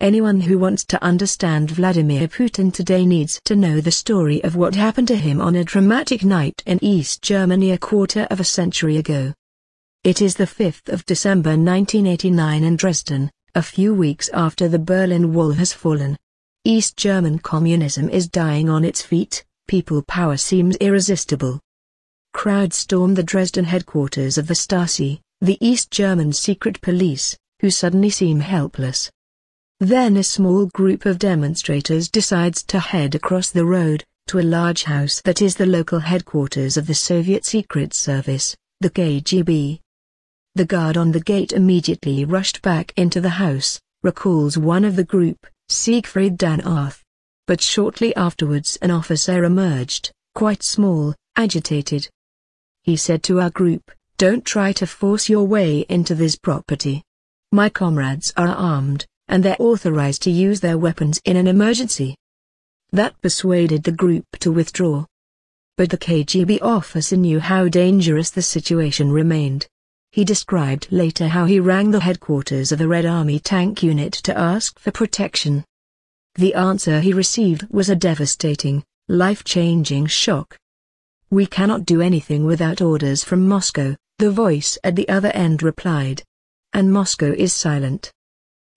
anyone who wants to understand Vladimir Putin today needs to know the story of what happened to him on a dramatic night in East Germany a quarter of a century ago. It is the 5th of December 1989 in Dresden, a few weeks after the Berlin Wall has fallen. East German communism is dying on its feet, people power seems irresistible. Crowds storm the Dresden headquarters of the Stasi, the East German secret police, who suddenly seem helpless. Then a small group of demonstrators decides to head across the road, to a large house that is the local headquarters of the Soviet Secret Service, the KGB. The guard on the gate immediately rushed back into the house, recalls one of the group, Siegfried Dannath. But shortly afterwards an officer emerged, quite small, agitated. He said to our group, don't try to force your way into this property. My comrades are armed, and they're authorized to use their weapons in an emergency. That persuaded the group to withdraw. But the KGB officer knew how dangerous the situation remained. He described later how he rang the headquarters of the Red Army tank unit to ask for protection. The answer he received was a devastating, life-changing shock. We cannot do anything without orders from Moscow, the voice at the other end replied. And Moscow is silent.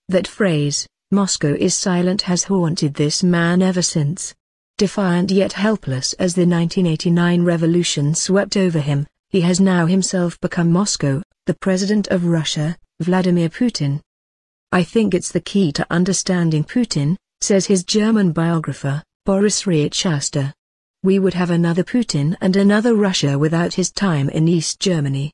That phrase, Moscow is silent has haunted this man ever since. Defiant yet helpless as the 1989 revolution swept over him, he has now himself become Moscow, the president of Russia, Vladimir Putin. I think it's the key to understanding Putin, says his German biographer, Boris Reitschuster. We would have another Putin and another Russia without his time in East Germany.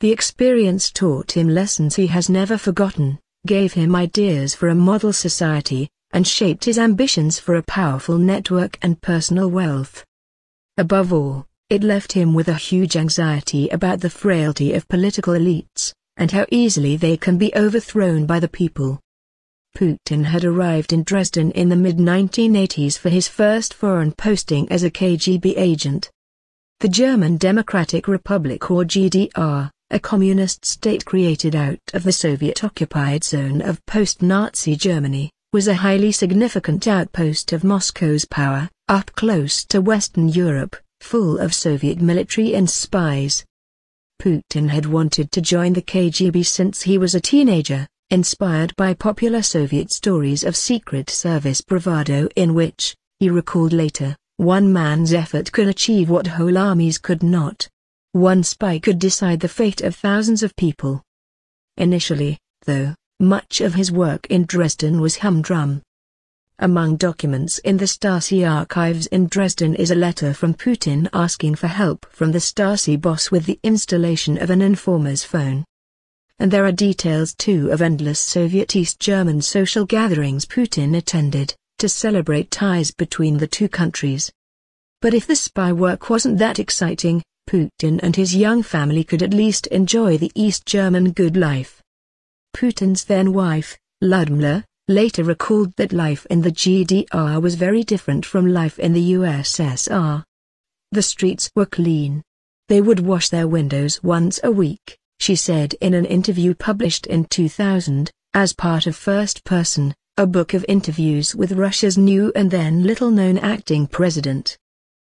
The experience taught him lessons he has never forgotten, gave him ideas for a model society, and shaped his ambitions for a powerful network and personal wealth. Above all, it left him with a huge anxiety about the frailty of political elites, and how easily they can be overthrown by the people. Putin had arrived in Dresden in the mid-1980s for his first foreign posting as a KGB agent. The German Democratic Republic or GDR, a communist state created out of the Soviet-occupied zone of post-Nazi Germany, was a highly significant outpost of Moscow's power, up close to Western Europe full of Soviet military and spies. Putin had wanted to join the KGB since he was a teenager, inspired by popular Soviet stories of secret service bravado in which, he recalled later, one man's effort could achieve what whole armies could not. One spy could decide the fate of thousands of people. Initially, though, much of his work in Dresden was humdrum. Among documents in the Stasi archives in Dresden is a letter from Putin asking for help from the Stasi boss with the installation of an informer's phone. And there are details too of endless Soviet East German social gatherings Putin attended, to celebrate ties between the two countries. But if the spy work wasn't that exciting, Putin and his young family could at least enjoy the East German good life. Putin's then wife, Ludmila, later recalled that life in the GDR was very different from life in the USSR. The streets were clean. They would wash their windows once a week, she said in an interview published in 2000, as part of First Person, a book of interviews with Russia's new and then little-known acting president.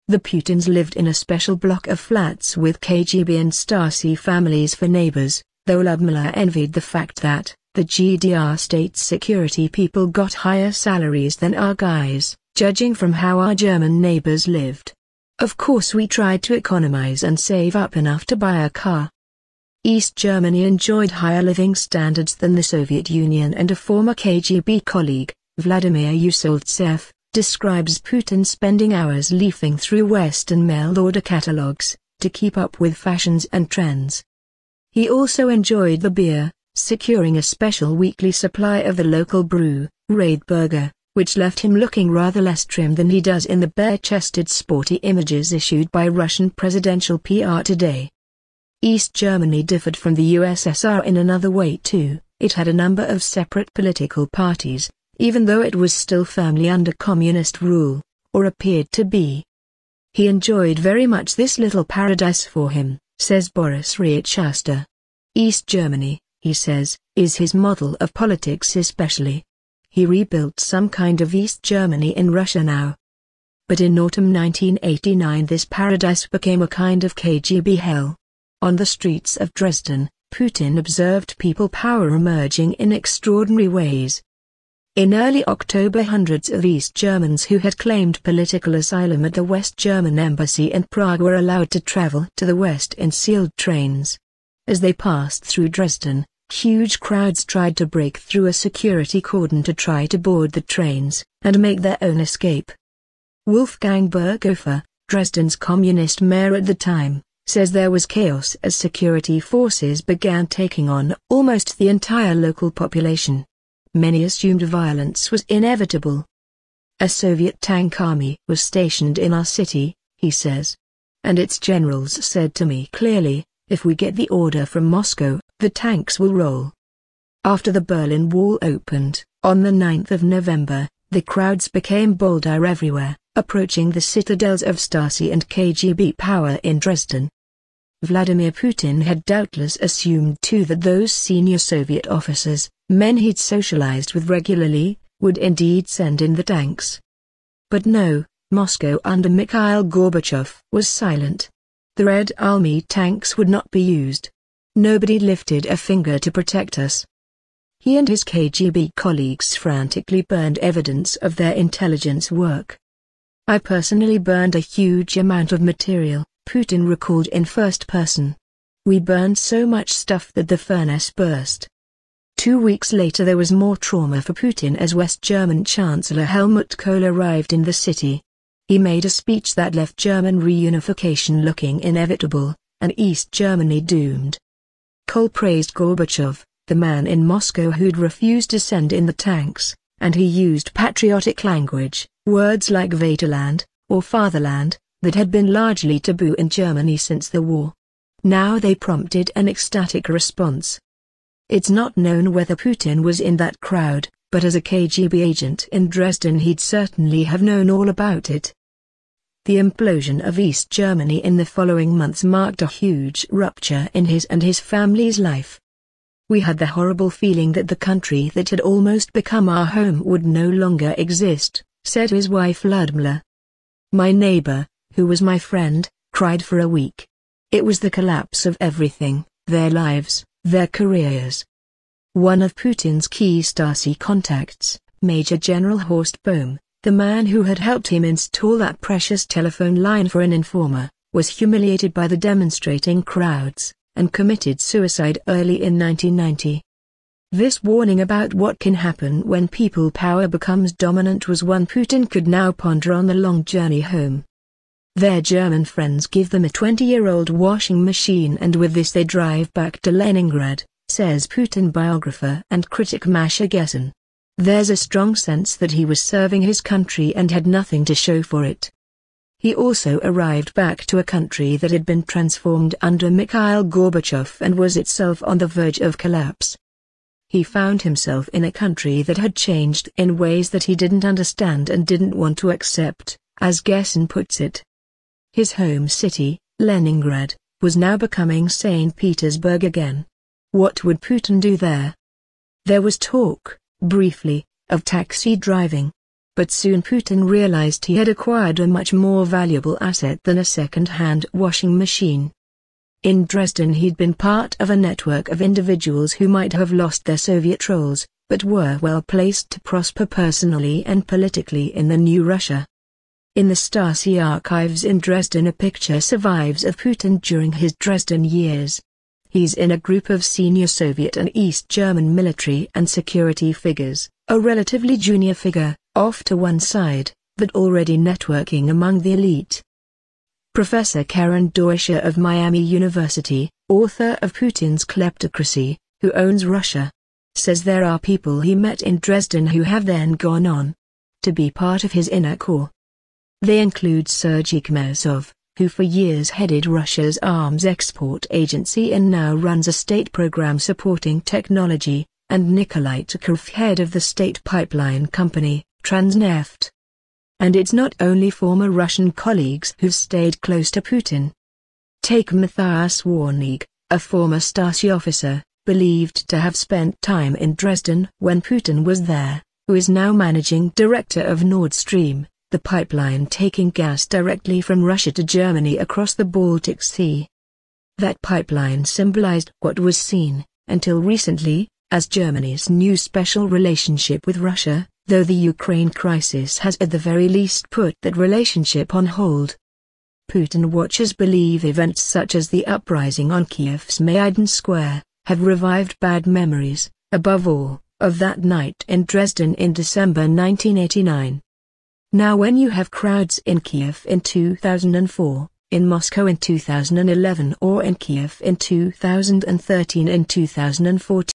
The Putins lived in a special block of flats with KGB and Stasi families for neighbors, though Ludmila envied the fact that, the GDR state security people got higher salaries than our guys, judging from how our German neighbors lived. Of course we tried to economize and save up enough to buy a car. East Germany enjoyed higher living standards than the Soviet Union and a former KGB colleague, Vladimir Usoltsev, describes Putin spending hours leafing through Western mail-order catalogs, to keep up with fashions and trends. He also enjoyed the beer, securing a special weekly supply of the local brew, Radeberger, which left him looking rather less trim than he does in the bare-chested sporty images issued by Russian presidential PR today. East Germany differed from the USSR in another way too, it had a number of separate political parties, even though it was still firmly under communist rule, or appeared to be. He enjoyed very much this little paradise for him, says Boris Reitschuster. East Germany, he says, is his model of politics especially. he rebuilt some kind of East Germany in Russia now. But in autumn 1989 this paradise became a kind of KGB hell. On the streets of Dresden, Putin observed people power emerging in extraordinary ways. In early October hundreds of East Germans who had claimed political asylum at the West German embassy in Prague were allowed to travel to the west in sealed trains. As they passed through Dresden, huge crowds tried to break through a security cordon to try to board the trains, and make their own escape. Wolfgang Berghofer, Dresden's communist mayor at the time, says there was chaos as security forces began taking on almost the entire local population many assumed violence was inevitable. A Soviet tank army was stationed in our city, he says. And its generals said to me clearly, if we get the order from Moscow, the tanks will roll. After the Berlin Wall opened, on the 9th of November, the crowds became bolder everywhere, approaching the citadels of Stasi and KGB power in Dresden. Vladimir Putin had doubtless assumed too that those senior Soviet officers, men he'd socialized with regularly, would indeed send in the tanks. But no, Moscow under Mikhail Gorbachev was silent. The Red Army tanks would not be used. Nobody lifted a finger to protect us. He and his KGB colleagues frantically burned evidence of their intelligence work. I personally burned a huge amount of material, Putin recalled in first person. We burned so much stuff that the furnace burst. Two weeks later there was more trauma for Putin as West German Chancellor Helmut Kohl arrived in the city. He made a speech that left German reunification looking inevitable, and East Germany doomed. Kohl praised Gorbachev, the man in Moscow who'd refused to send in the tanks, and he used patriotic language, words like Vaterland, or fatherland, that had been largely taboo in Germany since the war. Now they prompted an ecstatic response. It's not known whether Putin was in that crowd, but as a KGB agent in Dresden he'd certainly have known all about it. The implosion of East Germany in the following months marked a huge rupture in his and his family's life. We had the horrible feeling that the country that had almost become our home would no longer exist, said his wife Ludmila. My neighbor, who was my friend, cried for a week. It was the collapse of everything, their lives, their careers. One of Putin's key Stasi contacts, Major General Horst Boehm, the man who had helped him install that precious telephone line for an informer, was humiliated by the demonstrating crowds, and committed suicide early in 1990. This warning about what can happen when people power becomes dominant was one Putin could now ponder on the long journey home. Their German friends give them a 20-year-old washing machine and with this they drive back to Leningrad, says Putin biographer and critic Masha Gessen. There's a strong sense that he was serving his country and had nothing to show for it. He also arrived back to a country that had been transformed under Mikhail Gorbachev and was itself on the verge of collapse. He found himself in a country that had changed in ways that he didn't understand and didn't want to accept, as Gessen puts it. His home city, Leningrad, was now becoming St. Petersburg again. What would Putin do there? There was talk, briefly, of taxi driving. But soon Putin realized he had acquired a much more valuable asset than a second-hand washing machine. In Dresden he'd been part of a network of individuals who might have lost their Soviet roles, but were well placed to prosper personally and politically in the new Russia. In the Stasi archives in Dresden a picture survives of Putin during his Dresden years. He's in a group of senior Soviet and East German military and security figures, a relatively junior figure, off to one side, but already networking among the elite. Professor Karen Dawisha of Miami University, author of Putin's Kleptocracy, who owns Russia, says there are people he met in Dresden who have then gone on to be part of his inner core. They include Sergei Chemezov, who for years headed Russia's arms export agency and now runs a state program supporting technology, and Nikolai Tokarev head of the state pipeline company, Transneft. And it's not only former Russian colleagues who've stayed close to Putin. Take Matthias Warnig, a former Stasi officer, believed to have spent time in Dresden when Putin was there, who is now managing director of Nord Stream, the pipeline taking gas directly from Russia to Germany across the Baltic Sea. That pipeline symbolized what was seen, until recently, as Germany's new special relationship with Russia, though the Ukraine crisis has at the very least put that relationship on hold. Putin watchers believe events such as the uprising on Kiev's Maidan Square, have revived bad memories, above all, of that night in Dresden in December 1989. Now when you have crowds in Kiev in 2004, in Moscow in 2011 or in Kiev in 2013 and 2014,